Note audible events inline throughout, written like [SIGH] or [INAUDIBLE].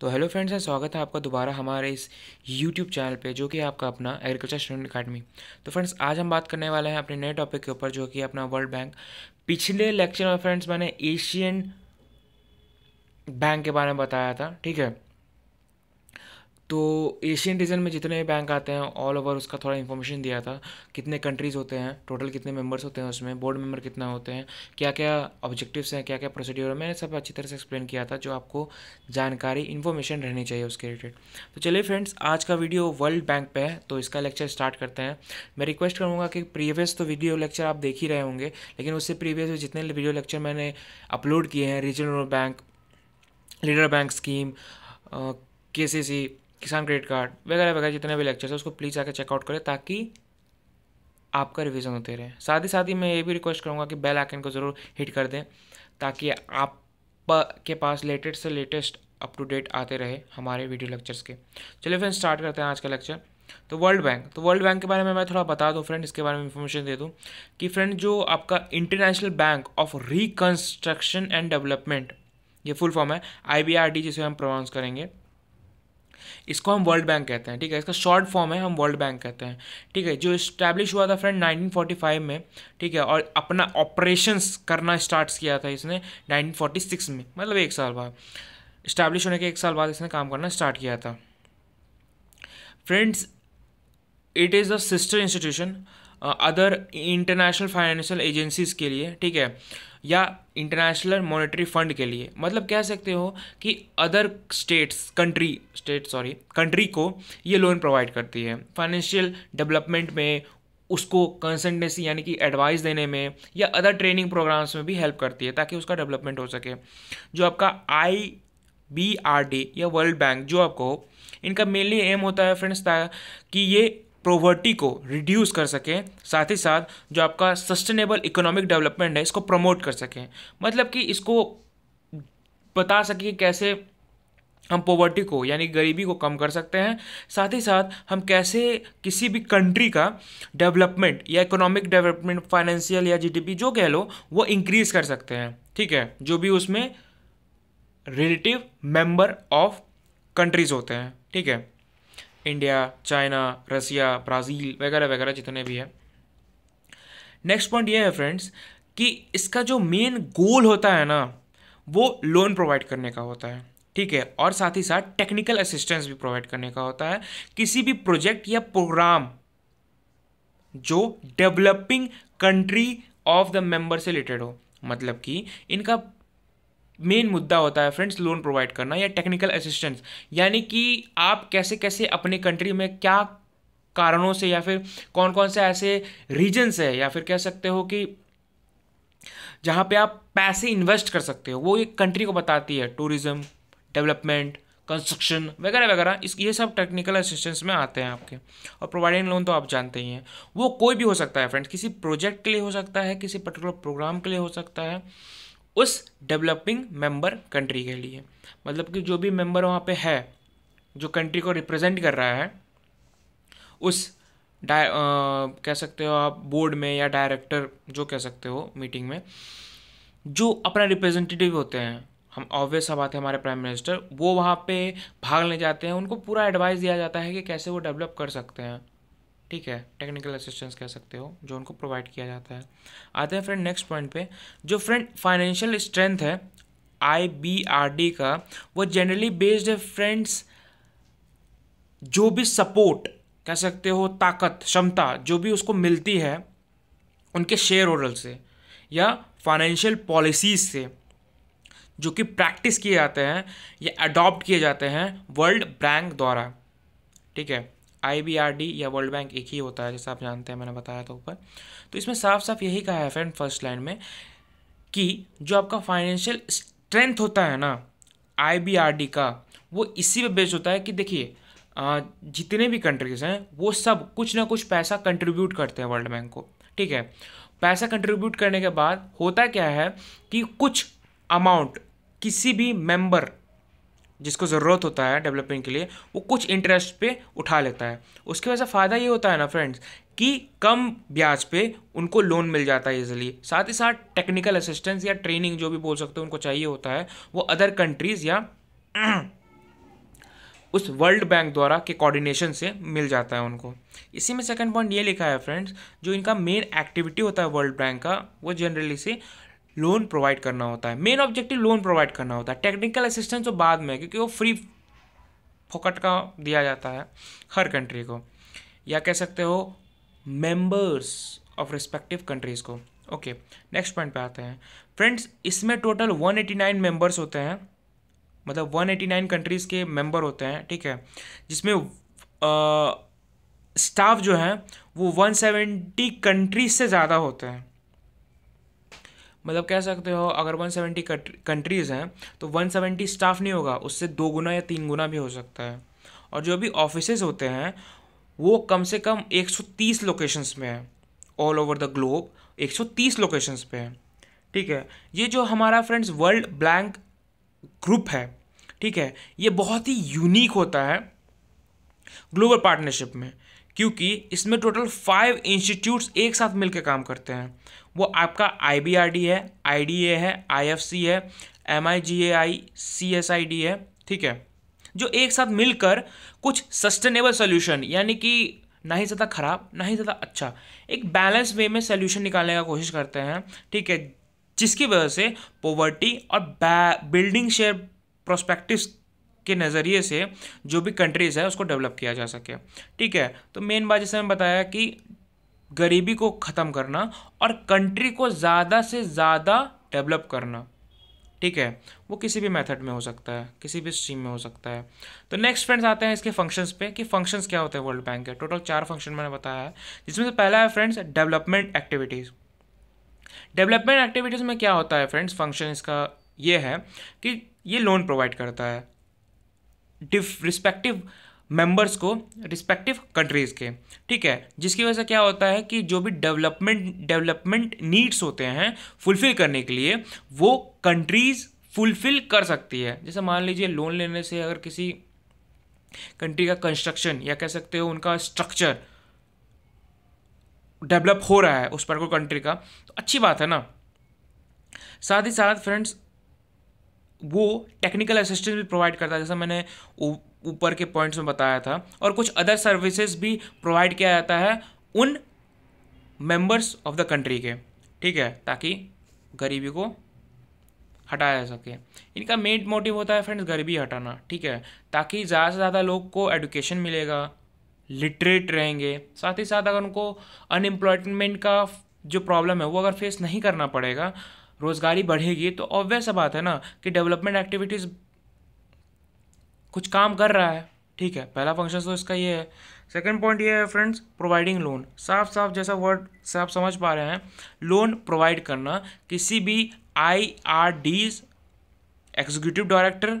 तो hello friends है स्वागत है आपका दोबारा हमारे इस यूट्यूब चैनल पे, जो कि आपका अपना एग्रीकल्चर स्टूडेंट अकाडमी। तो फ्रेंड्स, आज हम बात करने वाले हैं अपने नए टॉपिक के ऊपर, जो कि अपना वर्ल्ड बैंक पिछले लेक्चर में फ्रेंड्स, मैंने एशियन बैंक के बारे में बताया था, ठीक है? तो एशियन रीजन में जितने बैंक आते हैं ऑल ओवर उसका थोड़ा इन्फॉर्मेशन दिया था, कितने कंट्रीज़ होते हैं टोटल कितने मेंबर्स होते हैं उसमें बोर्ड मेंबर कितना होते हैं क्या क्या ऑब्जेक्टिव्स हैं क्या क्या प्रोसीड्यूर है, मैंने सब अच्छी तरह से एक्सप्लेन किया था जो आपको जानकारी इन्फॉर्मेशन रहनी चाहिए उसके रिलेटेड तो चलिए फ्रेंड्स आज का वीडियो वर्ल्ड बैंक पे है तो इसका लेक्चर स्टार्ट करते हैं। मैं रिक्वेस्ट करूँगा कि प्रीवियस तो वीडियो लेक्चर आप देख ही रहे होंगे, लेकिन उससे प्रीवियस जितने वीडियो लेक्चर मैंने अपलोड किए हैं regional bank leader bank scheme के सी सी किसान क्रेडिट कार्ड, वगैरह वगैरह, जितने भी लेक्चर्स है, उसको प्लीज़ आकर चेकआउट करें ताकि आपका रिवीजन होते रहे। साथ ही साथ ही मैं ये भी रिक्वेस्ट करूँगा कि बेल आइकन को ज़रूर हिट कर दें ताकि आप के पास लेटेस्ट से लेटेस्ट अप टू डेट आते रहे हमारे वीडियो लेक्चर्स के। चलिए फ्रेंड स्टार्ट करते हैं आज का लेक्चर तो वर्ल्ड बैंक तो वर्ल्ड बैंक के बारे में मैं थोड़ा बता दूँ फ्रेंड इसके बारे में इंफॉर्मेशन दे दूँ कि फ्रेंड जो आपका international bank of reconstruction and development ये फुल फॉर्म है आईबीआरडी जिसे हम प्रोनाउंस करेंगे इसको हम वर्ल्ड बैंक कहते हैं, ठीक है? इसका शॉर्ट फॉर्म है, हम वर्ल्ड बैंक कहते हैं, ठीक है? जो इस्टेब्लिश हुआ था फ्रेंड 1945 में, ठीक है? और अपना ऑपरेशंस करना स्टार्ट किया था इसने 1946 में मतलब एक साल बाद। इस्टेब्लिश होने के एक साल बाद इसने काम करना स्टार्ट किया था। Friends it is the sister institution other international financial agencies के लिए, ठीक है? या इंटरनेशनल मॉनेटरी फंड के लिए। मतलब कह सकते हो कि other states country state sorry country को ये लोन प्रोवाइड करती है। फाइनेंशियल डेवलपमेंट में उसको कंसल्टेंसी यानी कि एडवाइस देने में या अदर ट्रेनिंग प्रोग्राम्स में भी हेल्प करती है ताकि उसका डेवलपमेंट हो सके। जो आपका आई बी आर डी या वर्ल्ड बैंक जो आपको इनका मेनली एम होता है फ्रेंड्स कि ये प्रोवर्टी को रिड्यूस कर सकें, साथ ही साथ जो आपका सस्टेनेबल इकोनॉमिक डेवलपमेंट है, इसको प्रमोट कर सकें। मतलब कि इसको बता सकें कैसे हम पॉवर्टी को, यानी गरीबी को कम कर सकते हैं। साथ ही साथ हम कैसे किसी भी कंट्री का डेवलपमेंट या इकोनॉमिक डेवलपमेंट फाइनेंशियल या जीडीपी जो कह लो, वो इंक्रीज कर सकते हैं। ठीक है? जो भी उसमें रिलेटिव मेंबर ऑफ़ कंट्रीज़ होते हैं। ठीक है? इंडिया, चाइना, रसिया, ब्राज़ील, वगैरह वगैरह जितने भी हैं। नेक्स्ट पॉइंट ये है फ्रेंड्स कि इसका जो मेन गोल होता है ना, वो लोन प्रोवाइड करने का होता है, ठीक है? और साथ ही साथ टेक्निकल असिस्टेंस भी प्रोवाइड करने का होता है। किसी भी प्रोजेक्ट या प्रोग्राम जो developing country of the member से रिलेटेड हो मतलब कि इनका मेन मुद्दा होता है फ्रेंड्स लोन प्रोवाइड करना या टेक्निकल असिस्टेंस यानी कि आप कैसे कैसे अपने कंट्री में क्या कारणों से या फिर कौन कौन से ऐसे रीजन्स है या फिर कह सकते हो कि जहाँ पे आप पैसे इन्वेस्ट कर सकते हो। वो एक कंट्री को बताती है टूरिज़्म डेवलपमेंट कंस्ट्रक्शन वगैरह वगैरह इस, ये सब टेक्निकल असिस्टेंस में आते हैं आपके। और प्रोवाइडिंग लोन तो आप जानते ही हैं। वो कोई भी हो सकता है फ्रेंड्स किसी प्रोजेक्ट के लिए हो सकता है, किसी पर्टिकुलर प्रोग्राम के लिए हो सकता है। उस डेवलपिंग मेंबर कंट्री के लिए। मतलब कि जो भी मेंबर वहाँ पे है, जो कंट्री को रिप्रेजेंट कर रहा है, उस डाय कह सकते हो आप बोर्ड में या डायरेक्टर जो कह सकते हो मीटिंग में, जो अपना रिप्रेजेंटेटिव होते हैं, हम ऑब्वियस अब आते हैं हमारे प्राइम मिनिस्टर वो वहाँ पे भाग लेने जाते हैं, उनको पूरा एडवाइस दिया जाता है कि कैसे वो डेवलप कर सकते हैं। ठीक है टेक्निकल असिस्टेंस कह सकते हो, जो उनको प्रोवाइड किया जाता है। आते हैं फ्रेंड नेक्स्ट पॉइंट पे, जो फ्रेंड फाइनेंशियल स्ट्रेंथ है आई बी आर डी का, वो जनरली बेस्ड है फ्रेंड्स जो भी सपोर्ट कह सकते हो, ताकत, क्षमता, जो भी उसको मिलती है, उनके शेयर होल्डर से या फाइनेंशियल पॉलिसीज़ से, जो कि प्रैक्टिस किए जाते हैं या अडॉप्ट किए जाते हैं वर्ल्ड बैंक द्वारा। ठीक है? IBRD या वर्ल्ड बैंक एक ही होता है, जैसा आप जानते हैं, मैंने बताया था ऊपर। तो इसमें साफ़ साफ़ यही कहा है फ्रेंड फ़र्स्ट लाइन में, कि जो आपका फाइनेंशियल स्ट्रेंथ होता है ना IBRD का, वो इसी पे बेस्ड होता है कि देखिए जितने भी कंट्रीज़ हैं, वो सब कुछ ना कुछ पैसा कंट्रीब्यूट करते हैं वर्ल्ड बैंक को, ठीक है? पैसा कंट्रीब्यूट करने के बाद होता क्या है कि कुछ अमाउंट किसी भी मेंबर जिसको ज़रूरत होता है डेवलपमेंट के लिए, वो कुछ इंटरेस्ट पे उठा लेता है। उसकी वजह से फ़ायदा ये होता है ना फ्रेंड्स कि कम ब्याज पे उनको लोन मिल जाता है इजीली साथ ही साथ टेक्निकल असिस्टेंस या ट्रेनिंग जो भी बोल सकते हो उनको चाहिए होता है, वो अदर कंट्रीज़ या [CLEARS THROAT] उस वर्ल्ड बैंक द्वारा के कोऑर्डिनेशन से मिल जाता है उनको। इसी में सेकंड पॉइंट ये लिखा है फ्रेंड्स जो इनका मेन एक्टिविटी होता है वर्ल्ड बैंक का, वो जनरली से लोन प्रोवाइड करना होता है। मेन ऑब्जेक्टिव लोन प्रोवाइड करना होता है। टेक्निकल असिस्टेंस तो बाद में क्योंकि वो फ्री फोकट का दिया जाता है हर कंट्री को। या कह सकते हो मेंबर्स ऑफ़ रिस्पेक्टिव कंट्रीज़ को। ओके नेक्स्ट पॉइंट पे आते हैं। फ्रेंड्स इसमें टोटल 189 मेंबर्स होते हैं। मतलब 189 कंट्रीज़ के मेंबर होते हैं, ठीक है? जिसमें स्टाफ जो है, वो 170 कंट्रीज़ से ज़्यादा होते हैं। मतलब कह सकते हो, अगर 170 कंट्रीज़ हैं तो 170 स्टाफ नहीं होगा, उससे दो गुना या तीन गुना भी हो सकता है। और जो भी ऑफ़िस होते हैं, वो कम से कम 130 लोकेशंस में है all over the globe 130 locations पे है। ठीक है? ये जो हमारा फ्रेंड्स वर्ल्ड ब्लैंक ग्रुप है, ठीक है? ये बहुत ही यूनिक होता है ग्लोबल पार्टनरशिप में, क्योंकि इसमें टोटल फाइव इंस्टीट्यूट्स एक साथ मिलकर काम करते हैं। वो आपका आई बी आर डी है आई डी ए है आई एफ़ सी है M I G A I C S I D है, ठीक है? जो एक साथ मिलकर कुछ सस्टेनेबल सोल्यूशन यानी कि ना ही ज़्यादा ख़राब, ना ही ज़्यादा अच्छा एक बैलेंस वे में सोल्यूशन निकालने का कोशिश करते हैं, ठीक है? जिसकी वजह से पोवर्टी और बिल्डिंग शेयर प्रोस्पेक्टिव के नज़रिए से जो भी कंट्रीज़ है, उसको डेवलप किया जा सके, ठीक है? तो मेन बात जैसे मैं बताया कि गरीबी को ख़त्म करना और कंट्री को ज़्यादा से ज़्यादा डेवलप करना। ठीक है? वो किसी भी मेथड में हो सकता है, किसी भी स्ट्रीम में हो सकता है। तो नेक्स्ट फ्रेंड्स आते हैं इसके फ़ंक्शंस पे कि फ़ंक्शंस क्या होते हैं वर्ल्ड बैंक के। टोटल चार फ़ंक्शन मैंने बताया है, जिसमें से पहला है friends development activities development activities में क्या होता है फ्रेंड्स फ़ंक्शन इसका ये है कि ये लोन प्रोवाइड करता है। डिफ रिस्पेक्टिव मेंबर्स को रिस्पेक्टिव कंट्रीज़ के। ठीक है? जिसकी वजह से क्या होता है कि जो भी डेवलपमेंट डेवलपमेंट नीड्स होते हैं फुलफ़िल करने के लिए, वो कंट्रीज़ फुलफ़िल कर सकती है। जैसे मान लीजिए लोन लेने से अगर किसी कंट्री का कंस्ट्रक्शन या कह सकते हो उनका स्ट्रक्चर डेवलप हो रहा है उस पर्टिकुलर कंट्री का तो अच्छी बात है ना? साथ ही साथ फ्रेंड्स वो टेक्निकल असिस्टेंस भी प्रोवाइड करता है। जैसा मैंने ऊपर के पॉइंट्स में बताया था और कुछ अदर सर्विसेज़ भी प्रोवाइड किया जाता है उन मेंबर्स ऑफ़ द कंट्री के, ठीक है? ताकि गरीबी को हटाया जा सके। इनका मेन मोटिव होता है फ्रेंड्स गरीबी हटाना, ठीक है? ताकि ज़्यादा से ज़्यादा लोग को एडुकेशन मिलेगा लिटरेट रहेंगे। साथ ही साथ अगर उनको अनएम्प्लॉयमेंट का जो प्रॉब्लम है, वो अगर फेस नहीं करना पड़ेगा, रोज़गारी बढ़ेगी तो ऑब्वियस बात है ना कि डेवलपमेंट एक्टिविटीज़ कुछ काम कर रहा है, ठीक है, पहला फ़ंक्शन तो इसका ये है। सेकेंड पॉइंट ये है फ्रेंड्स प्रोवाइडिंग लोन साफ़ साफ़ जैसा वर्ड से आप समझ पा रहे हैं लोन प्रोवाइड करना किसी भी I R D's executive director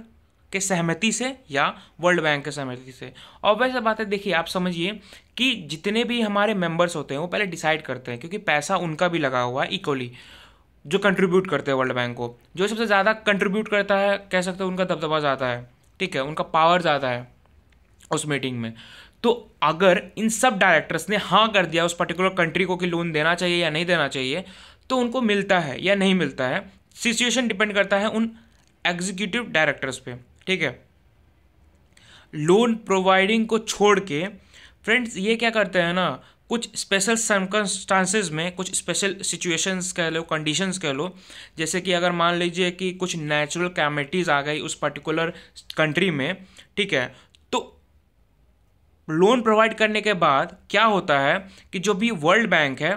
के सहमति से या वर्ल्ड बैंक के सहमति से। और वैसे बात है, देखिए, आप समझिए कि जितने भी हमारे मेंबर्स होते हैं, वो पहले डिसाइड करते हैं, क्योंकि पैसा उनका भी लगा हुआ है इक्वली जो कंट्रीब्यूट करते हैं वर्ल्ड बैंक को। जो सबसे ज़्यादा कंट्रीब्यूट करता है, कह सकते हैं उनका दबदबा जाता है। ठीक है, उनका पावर ज़्यादा है उस मीटिंग में। तो अगर इन सब डायरेक्टर्स ने हाँ कर दिया उस पर्टिकुलर कंट्री को कि लोन देना चाहिए या नहीं देना चाहिए तो उनको मिलता है या नहीं मिलता है सिचुएशन डिपेंड करता है उन एग्जीक्यूटिव डायरेक्टर्स पे, ठीक है। लोन प्रोवाइडिंग को छोड़ के फ्रेंड्स ये क्या करते हैं ना कुछ स्पेशल सर्कमस्टांसेस में, कुछ स्पेशल सिचुएशंस कह लो कंडीशंस कह लो, जैसे कि अगर मान लीजिए कि कुछ नेचुरल कैमिटीज़ आ गई उस पर्टिकुलर कंट्री में, ठीक है? तो लोन प्रोवाइड करने के बाद क्या होता है कि जो भी वर्ल्ड बैंक है,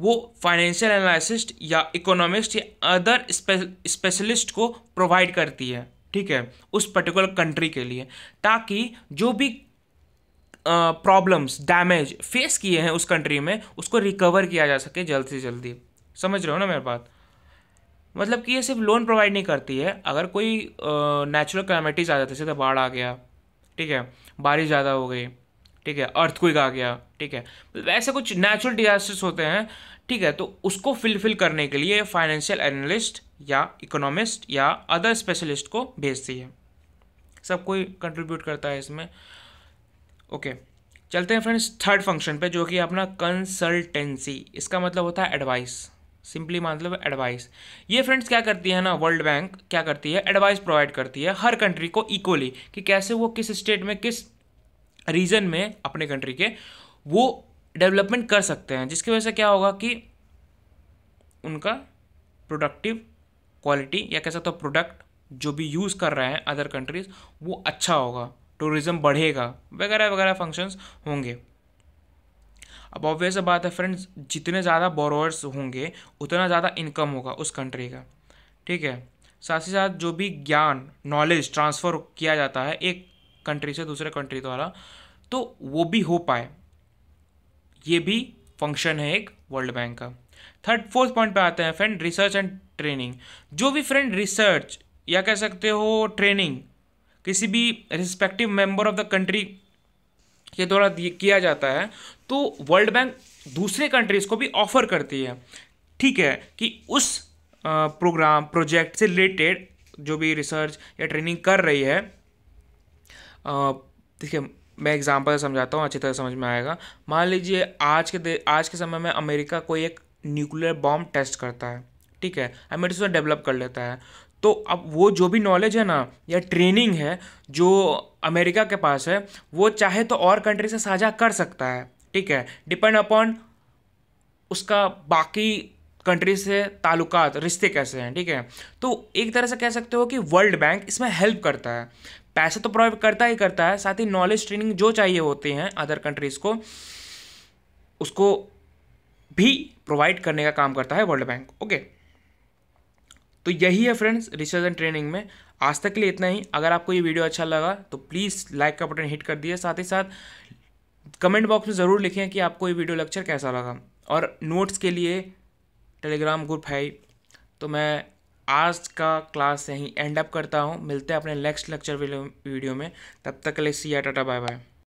वो फाइनेंशियल एनालिसिस्ट या इकोनॉमिस्ट या अदर स्पेशलिस्ट को प्रोवाइड करती है, ठीक है? उस पर्टिकुलर कंट्री के लिए, ताकि जो भी प्रॉब्लम्स डैमेज फेस किए हैं उस कंट्री में, उसको रिकवर किया जा सके जल्द से जल्दी। समझ रहे हो ना मेरे बात? मतलब कि ये सिर्फ़ लोन प्रोवाइड नहीं करती है। अगर कोई नेचुरल कैलमिटीज आ जाती है जैसे बाढ़ आ गया, ठीक है, बारिश ज़्यादा हो गई, ठीक है अर्थक्विक आ गया, ठीक है, वैसे कुछ नेचुरल डिजास्टर्स होते हैं, ठीक है तो उसको फिलफिल करने के लिए फाइनेंशियल एनालिस्ट या इकोनॉमिस्ट या अदर स्पेशलिस्ट को भेजती है। सब कोई कंट्रीब्यूट करता है इसमें। ओके, चलते हैं फ्रेंड्स थर्ड फ़ंक्शन पे, जो कि अपना कंसल्टेंसी इसका मतलब होता है एडवाइस सिंपली मतलब एडवाइस ये फ्रेंड्स क्या करती है ना वर्ल्ड बैंक क्या करती है एडवाइस प्रोवाइड करती है हर कंट्री को इक्वली कि कैसे वो किस स्टेट में, किस रीजन में अपने कंट्री के वो डेवलपमेंट कर सकते हैं, जिसकी वजह से क्या होगा कि उनका प्रोडक्टिव क्वालिटी या कह सकते हो प्रोडक्ट जो भी यूज़ कर रहे हैं अदर कंट्रीज़ वो अच्छा होगा। टूरिज़्म बढ़ेगा, वगैरह वगैरह फ़ंक्शंस होंगे। अब ऑब्वियस बात है फ्रेंड्स जितने ज़्यादा बोरोअर्स होंगे, उतना ज़्यादा इनकम होगा उस कंट्री का, ठीक है? साथ ही साथ जो भी ज्ञान नॉलेज ट्रांसफ़र किया जाता है एक कंट्री से दूसरे कंट्री द्वारा तो वो भी हो पाए। ये भी फ़ंक्शन है एक वर्ल्ड बैंक का। थर्ड फोर्थ पॉइंट पे आते हैं फ्रेंड रिसर्च एंड ट्रेनिंग जो भी फ्रेंड रिसर्च या कह सकते हो ट्रेनिंग किसी भी respective member of the country के द्वारा किया जाता है तो वर्ल्ड बैंक दूसरे कंट्रीज़ को भी ऑफ़र करती है। ठीक है कि उस प्रोग्राम प्रोजेक्ट से रिलेटेड जो भी रिसर्च या ट्रेनिंग कर रही है ठीक है मैं एग्जांपल समझाता हूँ, अच्छी तरह समझ में आएगा। मान लीजिए आज के आज के समय में अमेरिका कोई एक न्यूक्लियर बॉम्ब टेस्ट करता है। ठीक है अमेरिका डेवलप कर लेता है। तो अब वो जो भी नॉलेज है ना, या ट्रेनिंग है, जो अमेरिका के पास है, वो चाहे तो और कंट्री से साझा कर सकता है, ठीक है? डिपेंड अपॉन उसका बाकी कंट्री से ताल्लुकात, रिश्ते कैसे हैं, ठीक है? तो एक तरह से कह सकते हो कि वर्ल्ड बैंक इसमें हेल्प करता है। पैसे तो प्रोवाइड करता ही करता है, साथ ही नॉलेज ट्रेनिंग जो चाहिए होते हैं अदर कंट्रीज़ को, उसको भी प्रोवाइड करने का काम करता है वर्ल्ड बैंक ओके तो यही है फ्रेंड्स रिसर्च एंड ट्रेनिंग में। आज तक के लिए इतना ही। अगर आपको ये वीडियो अच्छा लगा तो प्लीज़ लाइक का बटन हिट कर दिए। साथ ही साथ कमेंट बॉक्स में ज़रूर लिखें कि आपको ये वीडियो लेक्चर कैसा लगा। और नोट्स के लिए टेलीग्राम ग्रुप है तो मैं आज का क्लास यहीं एंड अप करता हूँ। मिलते हैं अपने नेक्स्ट लेक्चर वीडियो में। तब तक के लिए सी टाटा बाय बाय